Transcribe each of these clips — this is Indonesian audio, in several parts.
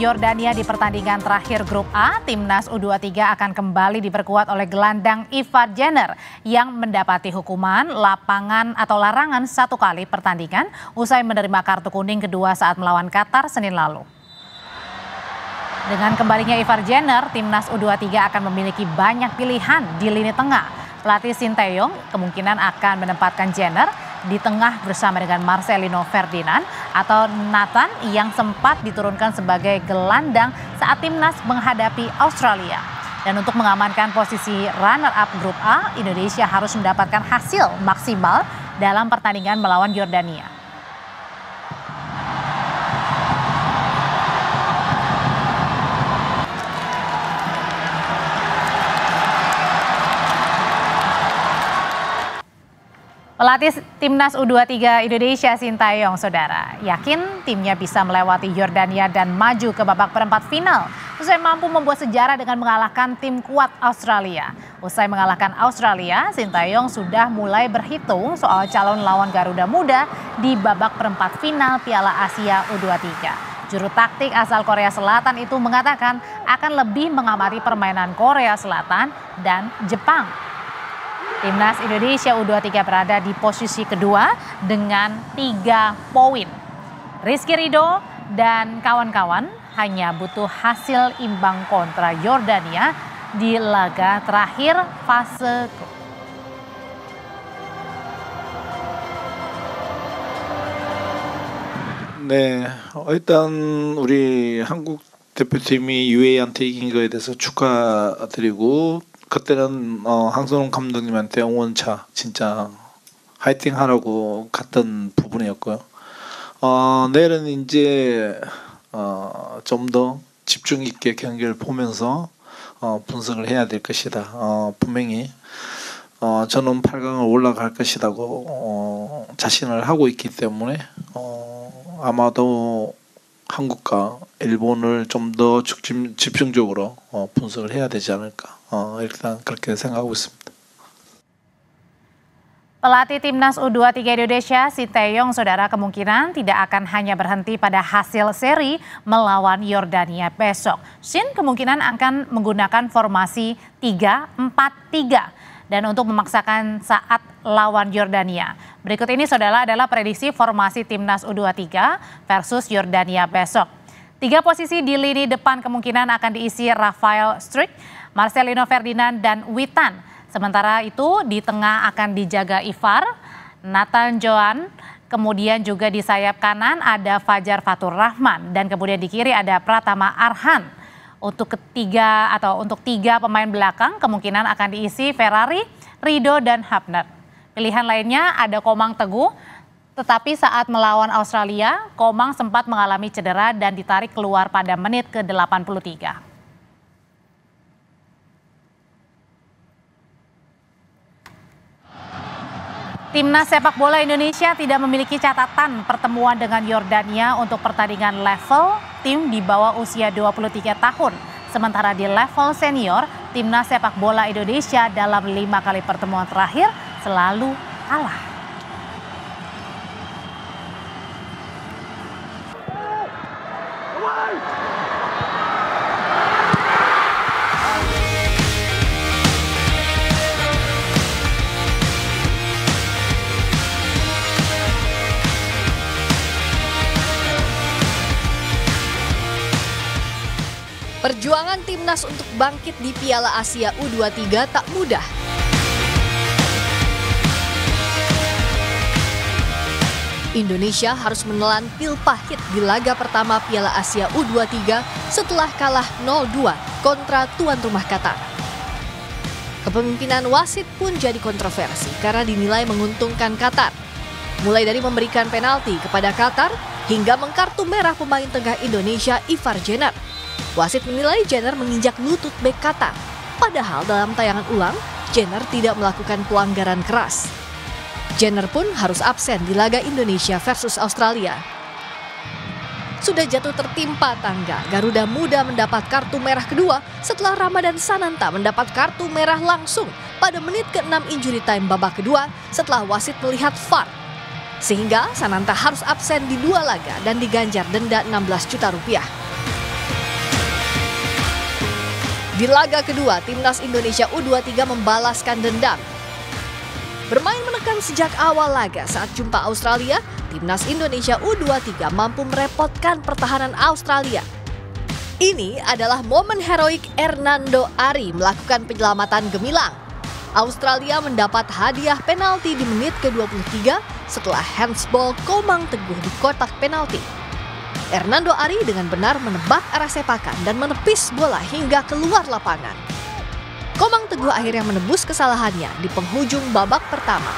Yordania di pertandingan terakhir grup A, timnas U23 akan kembali diperkuat oleh gelandang Ivar Jenner yang mendapati hukuman lapangan atau larangan satu kali pertandingan usai menerima kartu kuning kedua saat melawan Qatar Senin lalu. Dengan kembalinya Ivar Jenner, timnas U23 akan memiliki banyak pilihan di lini tengah. Pelatih Sinteyong kemungkinan akan menempatkan Jenner di tengah bersama dengan Marcelino Ferdinand atau Nathan yang sempat diturunkan sebagai gelandang saat timnas menghadapi Australia. Dan untuk mengamankan posisi runner-up grup A, Indonesia harus mendapatkan hasil maksimal dalam pertandingan melawan Yordania. Pelatih timnas U23 Indonesia Sintayong, saudara, yakin timnya bisa melewati Yordania dan maju ke babak perempat final. Usai mampu membuat sejarah dengan mengalahkan tim kuat Australia. Usai mengalahkan Australia, Sintayong sudah mulai berhitung soal calon lawan Garuda Muda di babak perempat final Piala Asia U23. Juru taktik asal Korea Selatan itu mengatakan akan lebih mengamati permainan Korea Selatan dan Jepang Timnas Indonesia U23 berada di posisi kedua dengan tiga poin. Rizky Rido dan kawan-kawan hanya butuh hasil imbang kontra Yordania di laga terakhir fase 네, 일단 우리 한국 대표팀이 UAE한테 이긴 거에 대해서 축하드리고 그때는 어, 황선홍 감독님한테 응원차 진짜 화이팅 하라고 갔던 부분이었고요. 어, 내일은 이제 어, 좀 더 집중 있게 경기를 보면서 어, 분석을 해야 될 것이다. 어, 분명히 어, 저는 8강을 올라갈 것이라고 어, 자신을 하고 있기 때문에 어, 아마도 한국과 일본을 좀 더 집중적으로 어, 분석을 해야 되지 않을까. 어, 일단 그렇게 생각하고 있습니다. Pelatih Timnas U23 Indonesia, Sinteyong, saudara kemungkinan tidak akan hanya berhenti pada hasil seri melawan Yordania besok. Shin kemungkinan akan menggunakan formasi 3-4-3 dan untuk memaksakan saat lawan Yordania. Berikut ini saudara adalah prediksi formasi Timnas U23 versus Yordania besok. Tiga posisi di lini depan kemungkinan akan diisi Rafael Struik, Marcelino Ferdinand, dan Witan. Sementara itu di tengah akan dijaga Ivar, Nathan Joan, kemudian juga di sayap kanan ada Fajar Fatur Rahman, dan kemudian di kiri ada Pratama Arhan. Untuk ketiga atau untuk tiga pemain belakang kemungkinan akan diisi Ferrari, Rido, dan Hapner. Pilihan lainnya ada Komang Teguh, tetapi saat melawan Australia, Komang sempat mengalami cedera dan ditarik keluar pada menit ke-83. Timnas sepak bola Indonesia tidak memiliki catatan pertemuan dengan Yordania untuk pertandingan level tim di bawah usia 23 tahun. Sementara di level senior, timnas sepak bola Indonesia dalam lima kali pertemuan terakhir selalu kalah. Perjuangan timnas untuk bangkit di Piala Asia U23 tak mudah. Indonesia harus menelan pil pahit di laga pertama Piala Asia U23 setelah kalah 0-2 kontra tuan rumah Qatar. Kepemimpinan wasit pun jadi kontroversi karena dinilai menguntungkan Qatar. Mulai dari memberikan penalti kepada Qatar hingga mengkartu merah pemain tengah Indonesia Ivar Jenner Wasit menilai Jenner menginjak lutut bek Qatar. Padahal dalam tayangan ulang, Jenner tidak melakukan pelanggaran keras. Jenner pun harus absen di laga Indonesia versus Australia. Sudah jatuh tertimpa tangga, Garuda Muda mendapat kartu merah kedua setelah Ramadan Sananta mendapat kartu merah langsung pada menit ke-6 injury time babak kedua setelah wasit melihat VAR. Sehingga Sananta harus absen di dua laga dan diganjar denda 16 juta rupiah. Di laga kedua, timnas Indonesia U23 membalaskan dendam. Bermain menekan sejak awal laga saat jumpa Australia, timnas Indonesia U23 mampu merepotkan pertahanan Australia. Ini adalah momen heroik Hernando Ari melakukan penyelamatan gemilang. Australia mendapat hadiah penalti di menit ke-23 setelah handsball Komang Teguh di kotak penalti. Hernando Ari dengan benar menebak arah sepakan dan menepis bola hingga keluar lapangan. Komang Teguh akhirnya menebus kesalahannya di penghujung babak pertama.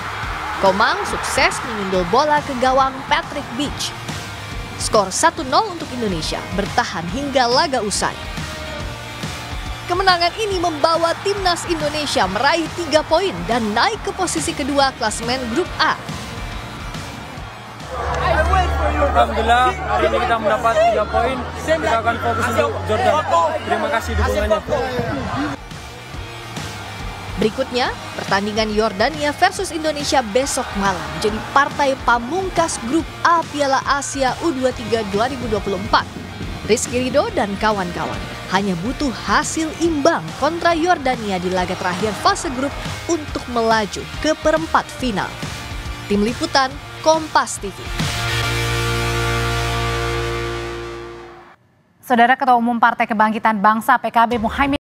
Komang sukses menyundul bola ke gawang Patrick Beach. Skor 1-0 untuk Indonesia bertahan hingga laga usai. Kemenangan ini membawa timnas Indonesia meraih 3 poin dan naik ke posisi kedua klasemen grup A Alhamdulillah hari ini kita mendapat 3 poin. Kita akan fokus untuk Jordan. Terima kasih dukungannya. Berikutnya, pertandingan Yordania versus Indonesia besok malam menjadi partai pamungkas grup A Piala Asia U23 2024. Rizky Rido dan kawan-kawan hanya butuh hasil imbang kontra Yordania di laga terakhir fase grup untuk melaju ke perempat final. Tim Liputan Kompas TV. Saudara Ketua Umum Partai Kebangkitan Bangsa PKB Muhaimin